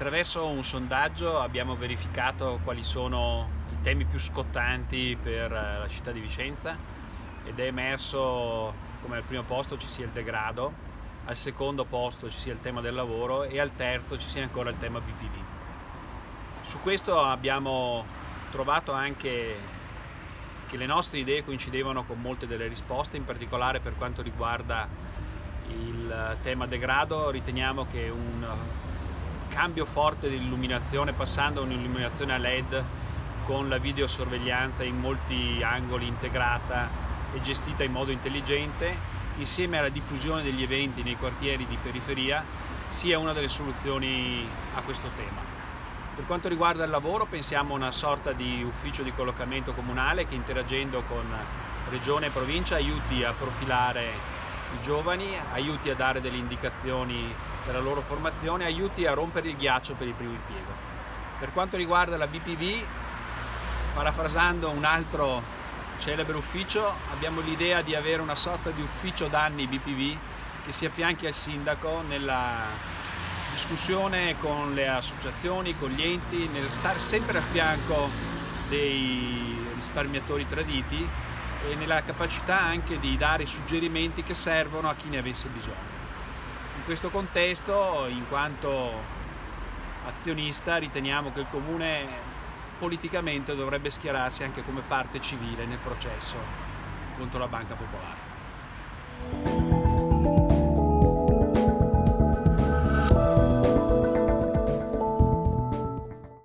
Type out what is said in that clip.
Attraverso un sondaggio abbiamo verificato quali sono i temi più scottanti per eh, la città di Vicenza ed è emerso come al primo posto ci sia il degrado, al secondo posto ci sia il tema del lavoro e al terzo ci sia ancora il tema BPV. Su questo abbiamo trovato anche che le nostre idee coincidevano con molte delle risposte, in particolare per quanto riguarda il tema degrado riteniamo che un cambio forte dell'illuminazione passando a un'illuminazione a LED con la videosorveglianza in molti angoli integrata e gestita in modo intelligente insieme alla diffusione degli eventi nei quartieri di periferia sia una delle soluzioni a questo tema. Per quanto riguarda il lavoro pensiamo a una sorta di ufficio di collocamento comunale che interagendo con regione e provincia aiuti a profilare i giovani, aiuti a dare delle indicazioni per la loro formazione, aiuti a rompere il ghiaccio per il primo impiego. Per quanto riguarda la BPV, parafrasando un altro celebre ufficio, abbiamo l'idea di avere una sorta di ufficio danni BPV che si affianchi al sindaco nella discussione con le associazioni, con gli enti, nel stare sempre a fianco dei risparmiatori traditi e nella capacità anche di dare suggerimenti che servono a chi ne avesse bisogno. In questo contesto, in quanto azionista, riteniamo che il Comune politicamente dovrebbe schierarsi anche come parte civile nel processo contro la Banca Popolare.